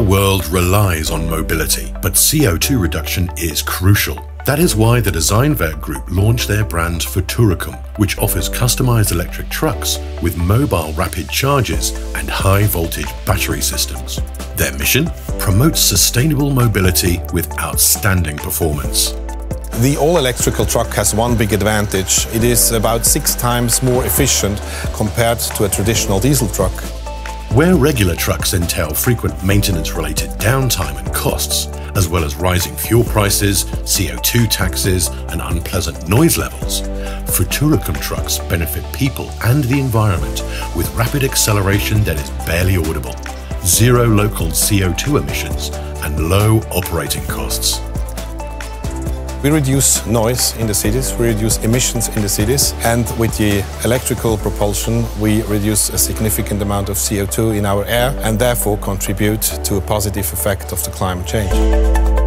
world relies on mobility, but CO2 reduction is crucial. That is why the Designwerk Group launched their brand Futuricum, which offers customized electric trucks with mobile rapid chargers and high voltage battery systems. Their mission? Promotes sustainable mobility with outstanding performance. The all-electrical truck has one big advantage. It is about six times more efficient compared to a traditional diesel truck. Where regular trucks entail frequent maintenance-related downtime and costs, as well as rising fuel prices, CO2 taxes, and unpleasant noise levels, Futuricum trucks benefit people and the environment with rapid acceleration that is barely audible, zero local CO2 emissions, and low operating costs. We reduce noise in the cities, we reduce emissions in the cities, and with the electrical propulsion, we reduce a significant amount of CO2 in our air and therefore contribute to a positive effect of the climate change.